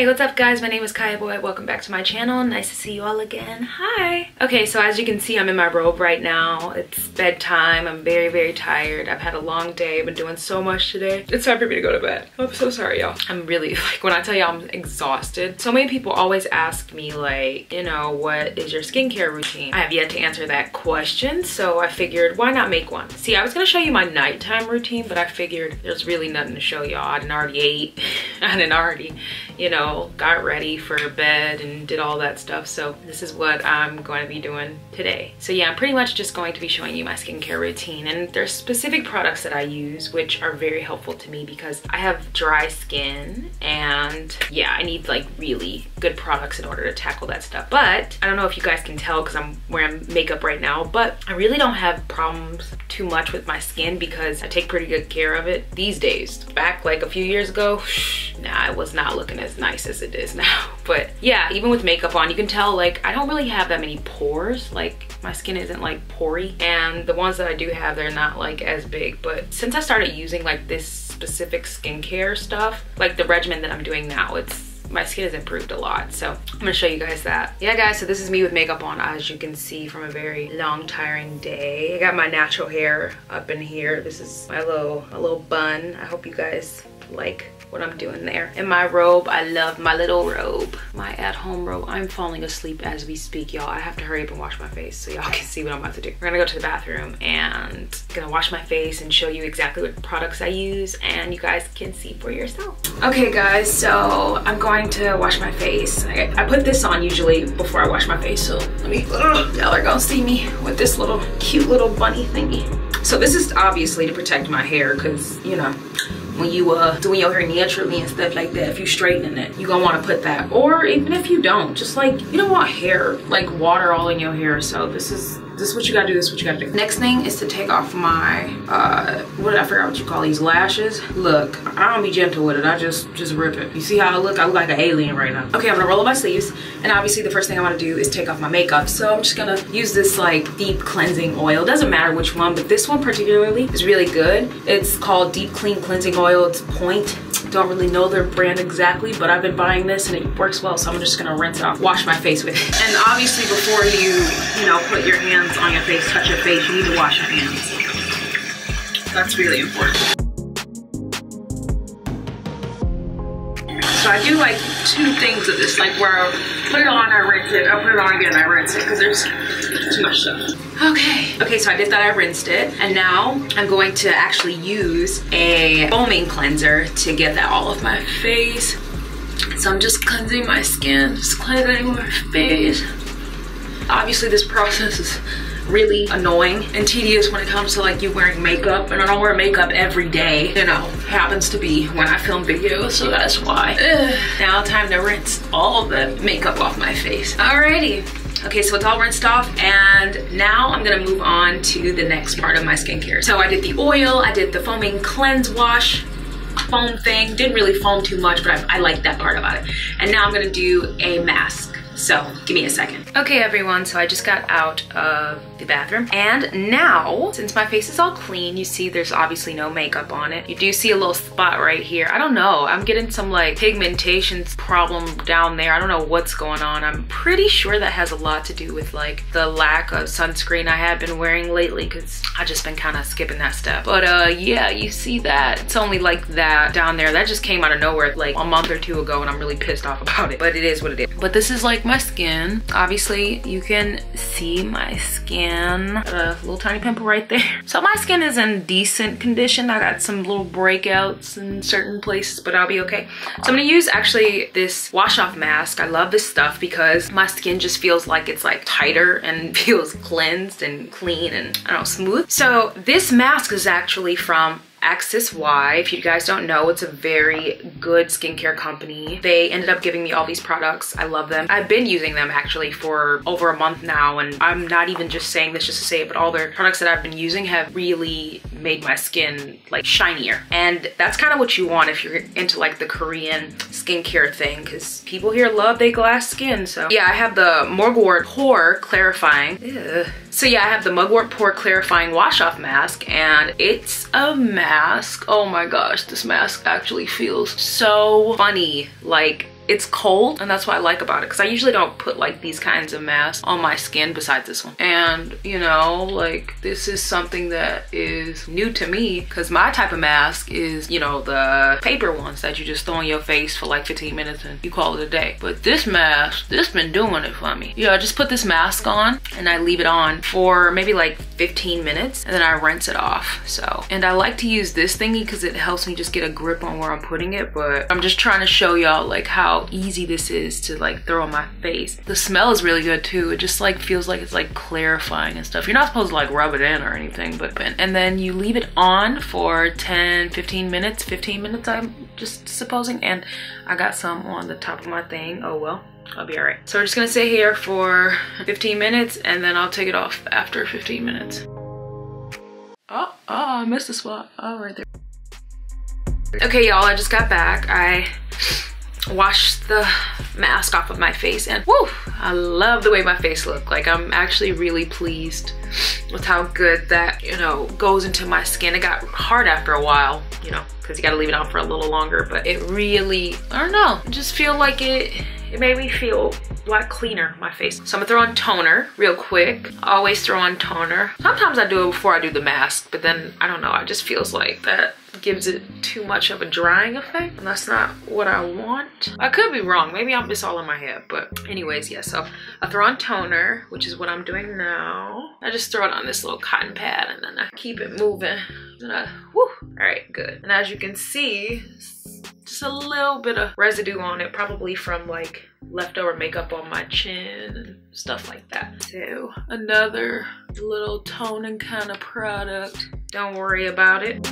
Hey, what's up guys? My name is Kiya Boyd. Welcome back to my channel. Nice to see you all again. Hi. Okay, so as you can see, I'm in my robe right now. It's bedtime. I'm very, very tired. I've had a long day. I've been doing so much today. It's time for me to go to bed. Oh, I'm so sorry, y'all. I'm really, like, when I tell y'all I'm exhausted. So many people always ask me, like, you know, what is your skincare routine? I have yet to answer that question, so I figured, why not make one? See, I was gonna show you my nighttime routine, but I figured there's really nothing to show y'all. I didn't already ate. I didn't already, you know, know, got ready for bed and did all that stuff. So this is what I'm going to be doing today. So yeah, I'm pretty much just going to be showing you my skincare routine and there's specific products that I use which are very helpful to me because I have dry skin and yeah, I need like really good products in order to tackle that stuff. But I don't know if you guys can tell because I'm wearing makeup right now, but I really don't have problems too much with my skin because I take pretty good care of it these days. Back like a few years ago, nah, it was not looking as nice as it is now. But yeah, even with makeup on, you can tell like I don't really have that many pores. Like my skin isn't like pory and the ones that I do have, they're not like as big. But since I started using like this specific skincare stuff, like the regimen that I'm doing now, it's my skin has improved a lot so i'm gonna show you guys that yeah guys so this is me with makeup on as you can see from a very long tiring day i got my natural hair up in here this is my little my little bun i hope you guys like what I'm doing there. In my robe, I love my little robe. My at-home robe. I'm falling asleep as we speak, y'all. I have to hurry up and wash my face so y'all can see what I'm about to do. We're gonna go to the bathroom and gonna wash my face and show you exactly what products I use and you guys can see for yourself. Okay guys, so I'm going to wash my face. I, I put this on usually before I wash my face, so let me, y'all are gonna see me with this little cute little bunny thingy. So this is obviously to protect my hair because, you know, when you uh doing your hair naturally and stuff like that if you straightening it you're gonna want to put that. Or even if you don't just like you don't want hair like water all in your hair. So this is this is what you gotta do, this is what you gotta do. Next thing is to take off my, uh, what I forget what you call these, lashes? Look, I don't be gentle with it, I just, just rip it. You see how I look? I look like an alien right now. Okay, I'm gonna roll up my sleeves, and obviously the first thing I wanna do is take off my makeup. So I'm just gonna use this like deep cleansing oil. Doesn't matter which one, but this one particularly is really good. It's called Deep Clean Cleansing Oil, it's Point don't really know their brand exactly, but I've been buying this and it works well, so I'm just gonna rinse it off, wash my face with it. And obviously before you, you know, put your hands on your face, touch your face, you need to wash your hands. That's really important. So I do like two things of this, like where I put it on, I rinse it, I'll put it on again, I rinse it, because there's too much stuff. Okay, okay, so I did that, I rinsed it, and now I'm going to actually use a foaming cleanser to get that all off my face. So I'm just cleansing my skin, just cleansing my face. Obviously this process is really annoying and tedious when it comes to like you wearing makeup and I don't wear makeup every day you know happens to be when I film videos so that's why Ugh. now time to rinse all the makeup off my face alrighty Okay, so it's all rinsed off and now I'm gonna move on to the next part of my skincare. So I did the oil, I did the foaming cleanse wash, foam thing. Didn't really foam too much, but I, I like that part about it. And now I'm gonna do a mask. So give me a second. Okay everyone, so I just got out of the bathroom and now, since my face is all clean, you see there's obviously no makeup on it. You do see a little spot right here. I don't know, I'm getting some like pigmentation problem down there. I don't know what's going on. I'm pretty sure that has a lot to do with like the lack of sunscreen I have been wearing lately because I just been kind of skipping that step. But uh, yeah, you see that. It's only like that down there. That just came out of nowhere like a month or two ago and I'm really pissed off about it. But it is what it is. But this is like my skin. Obviously, you can see my skin. A little tiny pimple right there. So my skin is in decent condition. I got some little breakouts in certain places, but I'll be okay. So I'm gonna use actually this wash off mask. I love this stuff because my skin just feels like it's like tighter and feels cleansed and clean and I don't know, smooth. So this mask is actually from Axis Y. If you guys don't know, it's a very good skincare company. They ended up giving me all these products. I love them. I've been using them actually for over a month now and I'm not even just saying this just to say it, but all their products that I've been using have really made my skin like shinier. And that's kind of what you want if you're into like the Korean skincare thing because people here love their glass skin. So yeah, I have the Mugwort Pore Clarifying. Ew. So yeah, I have the Mugwort Pore Clarifying Wash Off Mask and it's a mask. Oh my gosh, this mask actually feels so funny. Like it's cold and that's what I like about it because I usually don't put like these kinds of masks on my skin besides this one. And you know, like this is something that is new to me because my type of mask is, you know, the paper ones that you just throw on your face for like 15 minutes and you call it a day. But this mask, this been doing it for me. Yeah, I just put this mask on and I leave it on for maybe like 15 minutes and then I rinse it off. So, and I like to use this thingy because it helps me just get a grip on where I'm putting it. But I'm just trying to show y'all like how easy this is to like throw on my face. The smell is really good too. It just like feels like it's like clarifying and stuff. You're not supposed to like rub it in or anything, but and then you leave it on for 10, 15 minutes, 15 minutes I'm just supposing. And I got some on the top of my thing. Oh well. I'll be all right. So we're just gonna sit here for 15 minutes and then I'll take it off after 15 minutes. Oh, oh, I missed a spot. Oh, right there. Okay, y'all, I just got back. I washed the mask off of my face and whoo, I love the way my face looked. Like I'm actually really pleased with how good that, you know, goes into my skin. It got hard after a while, you know, because you gotta leave it on for a little longer, but it really, I don't know, I just feel like it, it made me feel a lot cleaner, my face. So I'm gonna throw on toner real quick. I always throw on toner. Sometimes I do it before I do the mask, but then I don't know, it just feels like that gives it too much of a drying effect and that's not what I want. I could be wrong, maybe I'm just all in my head, but anyways, yeah, so I throw on toner, which is what I'm doing now. I just throw it on this little cotton pad and then I keep it moving. I, whew, all right, good. And as you can see, just a little bit of residue on it, probably from like leftover makeup on my chin and stuff like that. So another little toning kind of product. Don't worry about it.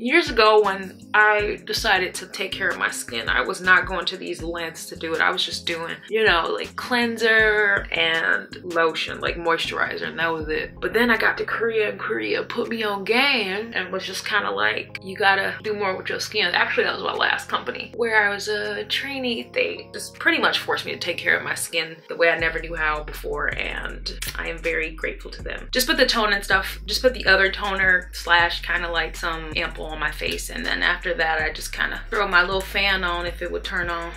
Years ago when I decided to take care of my skin, I was not going to these lengths to do it. I was just doing, you know, like cleanser and lotion, like moisturizer, and that was it. But then I got to Korea and Korea put me on game and was just kind of like, you gotta do more with your skin. Actually, that was my last company where I was a trainee. They just pretty much forced me to take care of my skin the way I never knew how before, and I am very grateful to them. Just put the tone and stuff, just put the other toner slash kind of like some ampoule on my face and then after that I just kind of throw my little fan on if it would turn on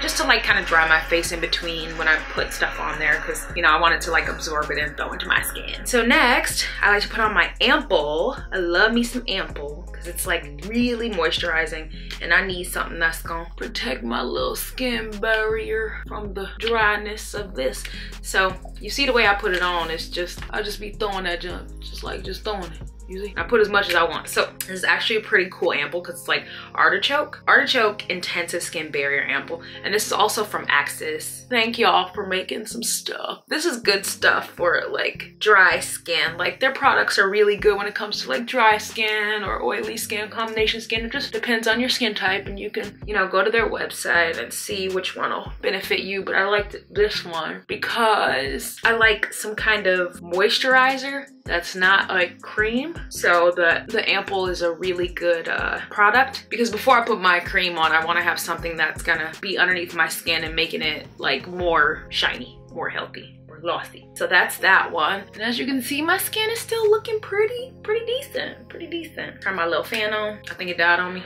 just to like kind of dry my face in between when I put stuff on there because you know I wanted to like absorb it and throw into my skin. So next I like to put on my Ampoule. I love me some Ampoule because it's like really moisturizing and I need something that's gonna protect my little skin barrier from the dryness of this. So you see the way I put it on, it's just, I'll just be throwing that junk, just like just throwing it usually I put as much as I want. So this is actually a pretty cool ampoule because it's like artichoke. Artichoke intensive skin barrier ampoule. And this is also from Axis. Thank y'all for making some stuff. This is good stuff for like dry skin. Like their products are really good when it comes to like dry skin or oily skin, combination skin. It just depends on your skin type and you can, you know, go to their website and see which one will benefit you. But I liked this one because I like some kind of moisturizer that's not like cream. So the, the Ampoule is a really good uh, product because before I put my cream on, I wanna have something that's gonna be underneath my skin and making it like more shiny, more healthy glossy. So that's that one. And as you can see, my skin is still looking pretty, pretty decent, pretty decent. Turn my little fan on. I think it died on me.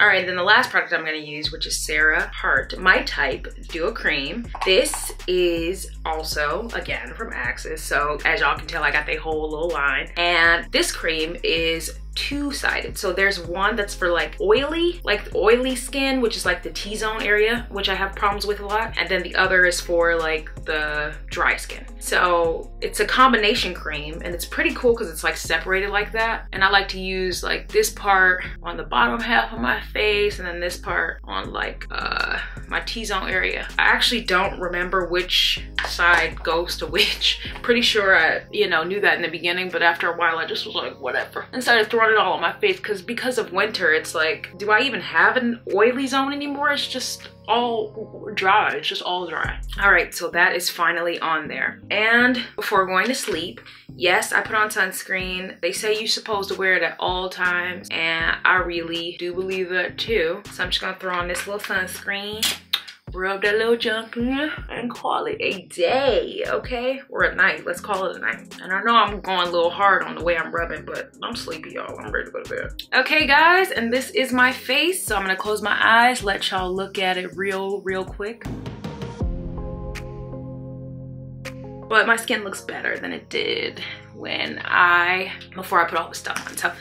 All right, then the last product I'm gonna use, which is Cera-Heart, My Type Duo Cream. This is also, again, from Axis. So as y'all can tell, I got the whole little line. And this cream is two-sided. So there's one that's for like oily, like oily skin, which is like the T-zone area, which I have problems with a lot. And then the other is for like the dry skin. So it's a combination cream and it's pretty cool because it's like separated like that. And I like to use like this part on the bottom half of my face and then this part on like uh, my T-zone area. I actually don't remember which side goes to which. Pretty sure I, you know, knew that in the beginning, but after a while I just was like, whatever. And started throwing it all on my face because because of winter, it's like, do I even have an oily zone anymore? It's just all dry. It's just all dry. All right, so that is finally on there. And before going to sleep, yes, I put on sunscreen. They say you're supposed to wear it at all times, and I really do believe that too. So I'm just gonna throw on this little sunscreen rub that little junk and call it a day, okay? Or a night, let's call it a night. And I know I'm going a little hard on the way I'm rubbing, but I'm sleepy, y'all. I'm ready to go to bed. Okay, guys, and this is my face. So I'm gonna close my eyes, let y'all look at it real, real quick. But my skin looks better than it did when I, before I put all the stuff on. So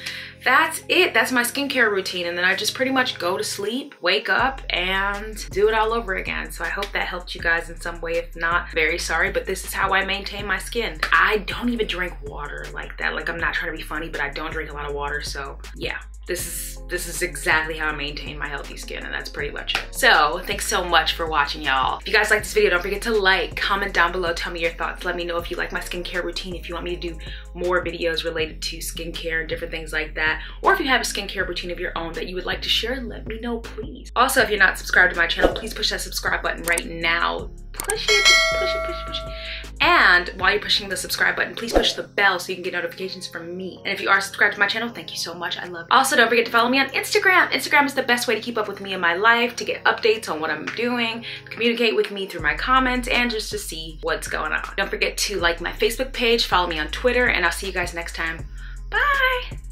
that's it. That's my skincare routine. And then I just pretty much go to sleep, wake up, and do it all over again. So I hope that helped you guys in some way. If not, very sorry, but this is how I maintain my skin. I don't even drink water like that. Like I'm not trying to be funny, but I don't drink a lot of water. So yeah, this is this is exactly how I maintain my healthy skin and that's pretty much it. So thanks so much for watching y'all. If you guys like this video, don't forget to like, comment down below, tell me your thoughts. Let me know if you like my skincare routine, if you want me to do more videos related to skincare and different things like that. Or if you have a skincare routine of your own that you would like to share, let me know please. Also, if you're not subscribed to my channel, please push that subscribe button right now. Push it, push it, push it, push it. And while you're pushing the subscribe button, please push the bell so you can get notifications from me. And if you are subscribed to my channel, thank you so much. I love you. Also, don't forget to follow me on Instagram. Instagram is the best way to keep up with me in my life, to get updates on what I'm doing, communicate with me through my comments, and just to see what's going on. Don't forget to like my Facebook page, follow me on Twitter, and I'll see you guys next time. Bye!